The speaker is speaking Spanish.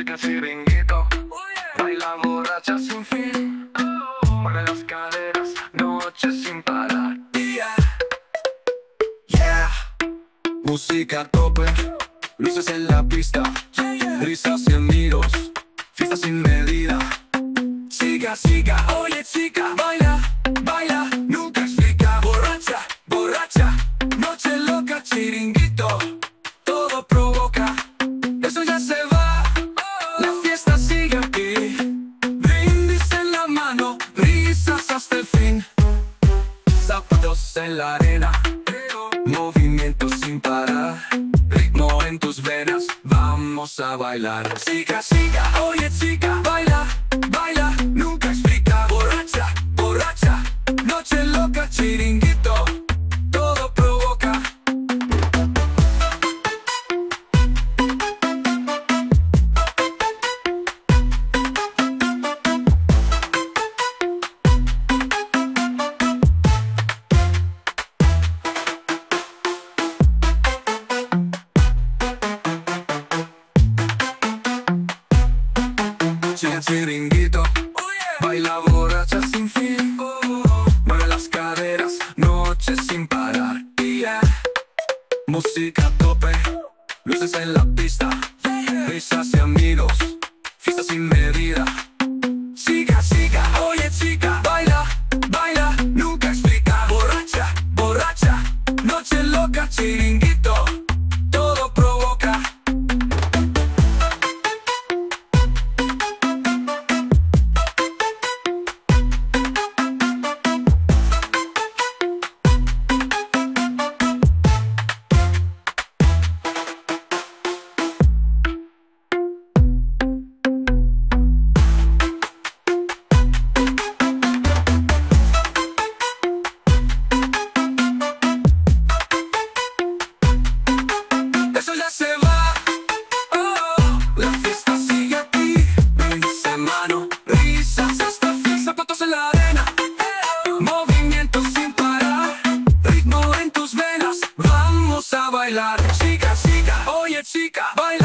Música chiringuito Baila borracha sin fin. Mueve las caderas Noche sin parar. Yeah. Música a tope Luces en la pista. Risas y amigos Fiesta sin medida. Siga, siga, oye a bailar. Chica, chica, oye chica Baila, baila Chiringuito Baila borracha sin fin. Mueve las caderas Noche sin parar. Yeah. Música a tope Luces en la pista. Risas y amigos Fiesta sin medida la fiesta sigue aquí. Brindis en mano, risas hasta el fin. Zapatos en la arena. Movimiento sin parar. Ritmo en tus venas. Vamos a bailar. Chica, chica, oye chica. Baila,